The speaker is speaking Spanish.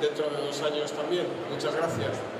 Dentro de dos años también. Muchas gracias.